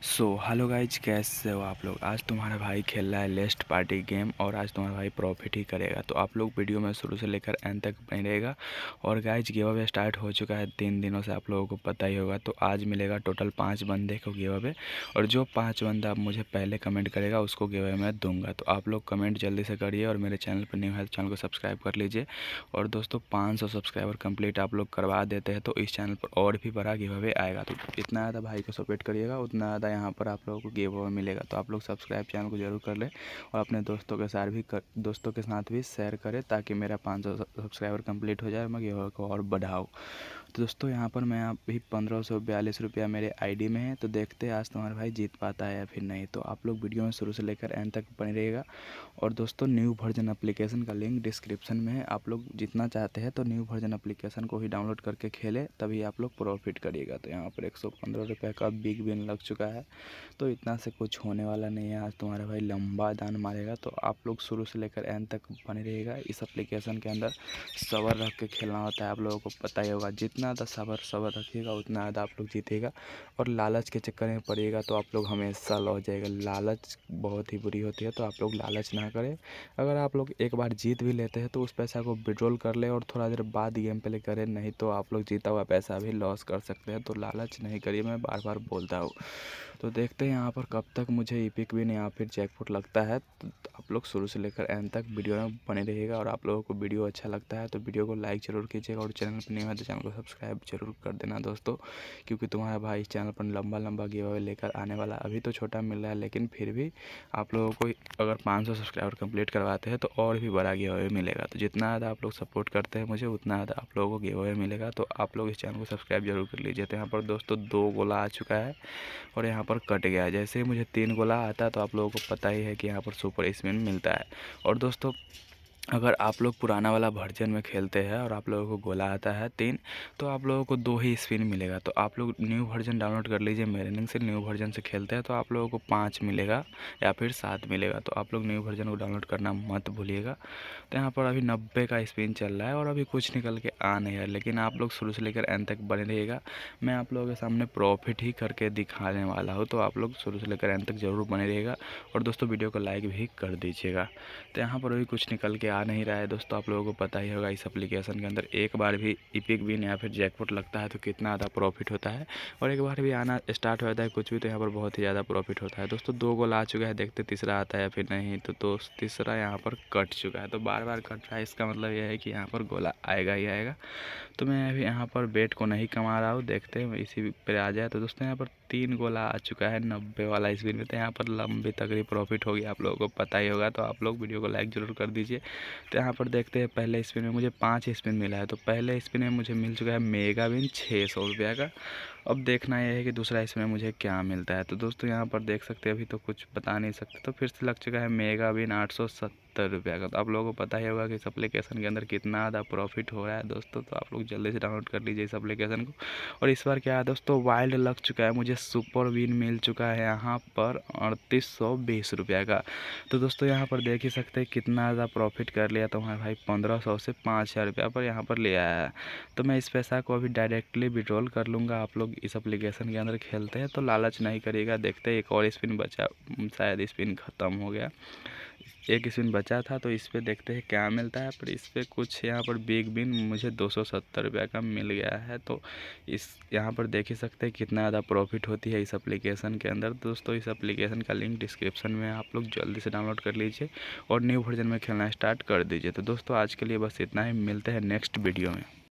So hello guys कैसे हो आप लोग? आज तुम्हारा भाई खेल रहा है लेस्ट पार्टी गेम और आज तुम्हारा भाई प्रॉफिट ही करेगा। तो आप लोग वीडियो में शुरू से लेकर एंड तक बने रहेगा और गाइज़ गिव अवे स्टार्ट हो चुका है। तीन दिनों से आप लोगों को पता ही होगा। तो आज मिलेगा टोटल पाँच बंदे को गिव अवे और जो पाँच बंदा आप मुझे पहले कमेंट करेगा, उसको गिव अवे मैं दूँगा। तो आप लोग कमेंट जल्दी से करिए और मेरे चैनल पर न्यू है चैनल को सब्सक्राइब कर लीजिए। और दोस्तों, पाँच सौ सब्सक्राइबर कंप्लीट आप लोग करवा देते हैं। तो इस चैनल पर और भी बड़ा गिव अवे आएगा। तो इतना ज़्यादा भाई को सपोर्ट करिएगा, उतना ज़्यादा यहाँ पर आप लोगों को गिव अवे मिलेगा। तो आप लोग सब्सक्राइब चैनल को ज़रूर कर लें और अपने दोस्तों के साथ भी कर, दोस्तों के साथ भी शेयर करें ताकि मेरा पाँच सौ सब्सक्राइबर कंप्लीट हो जाए मैं गिव को और बढ़ाऊँ। तो दोस्तों यहाँ पर मैं अभी पंद्रह सौ बयालीस रुपया मेरे आईडी में है। तो देखते हैं आज तुम्हारा भाई जीत पाता है या फिर नहीं। तो आप लोग वीडियो में शुरू से लेकर एंड तक बने रहेगा और दोस्तों न्यू वर्जन एप्लीकेशन का लिंक डिस्क्रिप्शन में है। आप लोग जितना चाहते हैं तो न्यू वर्जन एप्लीकेशन को ही डाउनलोड करके खेलें, तभी आप लोग प्रॉफिट करिएगा। तो यहाँ पर एक सौ पंद्रह रुपये का बिग बिन लग चुका है। तो इतना से कुछ होने वाला नहीं है। आज तुम्हारा भाई लंबा दान मारेगा तो आप लोग शुरू से लेकर एंड तक बने रहेगा इस एप्लीकेशन के अंदर सबर रख के खेलना होता है। आप लोगों को पता ही होगा, जितना ज़्यादा सबर सबर रखिएगा, उतना ज़्यादा आप लोग जीतेगा। और लालच के चक्कर में पड़िएगा तो आप लोग हमेशा लौ जाएगा लालच बहुत ही बुरी होती है तो आप लोग लालच ना करें। अगर आप लोग एक बार जीत भी लेते हैं तो उस पैसा को विड्रॉल कर ले और थोड़ा देर बाद गेम प्ले करें। नहीं तो आप लोग जीता हुआ पैसा भी लॉस कर सकते हैं। तो लालच नहीं करिए, मैं बार बार बोलता हूँ। तो देखते हैं यहाँ पर कब तक मुझे इपिक विन या फिर जैकपुट लगता है। तो आप लोग शुरू से लेकर एंड तक वीडियो में बने रहिएगा और आप लोगों को वीडियो अच्छा लगता है तो वीडियो को लाइक ज़रूर कीजिएगा और चैनल पर नहीं है तो चैनल को सब्सक्राइब ज़रूर कर देना दोस्तों, क्योंकि तुम्हारा भाई इस चैनल पर लंबा लंबा गिव लेकर आने वाला अभी तो छोटा मिल रहा है, लेकिन फिर भी आप लोगों को अगर पाँच सौ सब्सक्राइबर कंप्लीट करवाते हैं तो और भी बड़ा गिव मिलेगा। तो जितना ज़्यादा आप लोग सपोर्ट करते हैं मुझे, उतना ज़्यादा आप लोगों को गिव मिलेगा। तो आप लोग इस चैनल को सब्सक्राइब ज़रूर कर लीजिए। तो यहाँ पर दोस्तों दो गोला आ चुका है और यहाँ पर कट गया। जैसे मुझे तीन गोला आता तो आप लोगों को पता ही है कि यहाँ पर सुपर स्पिन मिलता है। और दोस्तों अगर आप लोग पुराना वाला वर्जन में खेलते हैं और आप लोगों को गोला आता है तीन तो आप लोगों को दो ही स्पिन मिलेगा। तो आप लोग न्यू वर्जन डाउनलोड कर लीजिए, मेरे से न्यू वर्जन से खेलते हैं तो आप लोगों को पाँच मिलेगा या फिर सात मिलेगा। तो आप लोग न्यू वर्जन को डाउनलोड करना मत भूलिएगा। तो यहाँ पर अभी नब्बे का स्पिन चल रहा है और अभी कुछ निकल के आ नहीं है, लेकिन आप लोग शुरू से लेकर एंड तक बने रहिएगा। मैं आप लोगों के सामने प्रॉफिट ही करके दिखाने वाला हूँ तो आप लोग शुरू से लेकर एंड तक ज़रूर बने रहिएगा और दोस्तों वीडियो को लाइक भी कर दीजिएगा। तो यहाँ पर अभी कुछ निकल के आ नहीं रहा है दोस्तों, आप लोगों को पता ही होगा इस एप्लीकेशन के अंदर एक बार भी इपिक बिन या फिर जैकपॉट लगता है तो कितना ज़्यादा प्रॉफिट होता है। और एक बार भी आना स्टार्ट हो जाता है कुछ भी तो यहाँ पर बहुत ही ज़्यादा प्रॉफिट होता है। दोस्तों, दो गोल आ चुका है, देखते तीसरा आता है या फिर नहीं तो दोस्त, तीसरा यहाँ पर कट चुका है। तो बार बार कट रहा है, इसका मतलब यह है कि यहाँ पर गोला आएगा ही आएगा। तो मैं अभी यहाँ पर बेट को नहीं कमा रहा हूँ, देखते इसी पर आ जाए। तो दोस्तों, यहाँ पर तीन गोला आ चुका है नब्बे वाला स्पिन में तो यहाँ पर लंबी तगड़ी प्रॉफिट होगी, आप लोगों को पता ही होगा तो आप लोग वीडियो को लाइक ज़रूर कर दीजिए। तो यहाँ पर देखते हैं, पहले स्पिन में मुझे पाँच स्पिन मिला है तो पहले स्पिन में मुझे मिल चुका है मेगा बिन छः सौ का। अब देखना यह है कि दूसरा इसमें मुझे क्या मिलता है। तो दोस्तों, यहाँ पर देख सकते हैं, अभी तो कुछ बता नहीं सकते। तो फिर से लग चुका है मेगा विन आठ सौ सत्तर रुपये का। तो आप लोगों को पता ही होगा कि इस एप्लीकेशन के अंदर कितना ज़्यादा प्रॉफिट हो रहा है दोस्तों। तो आप लोग जल्दी से डाउनलोड कर लीजिए इस एप्लीकेशन को। और इस बार क्या है दोस्तों वाइल्ड लग चुका है मुझे सुपर विन मिल चुका है यहाँ पर अड़तीस सौ बीस रुपया का। तो दोस्तों, यहाँ पर देख ही सकते हैं कितना ज़्यादा प्रॉफिट कर लिया तो हमारे भाई पंद्रह सौ से पाँच हज़ार रुपया पर यहाँ पर ले आया है। तो मैं इस पैसा को अभी डायरेक्टली विड्रॉल कर लूँगा आप लोग इस एप्लीकेशन के अंदर खेलते हैं तो लालच नहीं करिएगा, देखते एक और स्पिन बचा शायद स्पिन ख़त्म हो गया। एक स्पिन बचा था तो इस पर देखते हैं क्या मिलता है, पर इस पर कुछ यहाँ पर बिग बिन मुझे दो सौ सत्तर रुपये का मिल गया है तो इस, यहाँ पर देख ही सकते हैं कितना ज़्यादा प्रॉफिट होती है इस एप्लीकेशन के अंदर। दोस्तों, इस एप्लीकेशन का लिंक डिस्क्रिप्शन में आप लोग जल्दी से डाउनलोड कर लीजिए और न्यू वर्जन में खेलना स्टार्ट कर दीजिए। तो दोस्तों, आज के लिए बस इतना ही, मिलते हैं नेक्स्ट वीडियो में।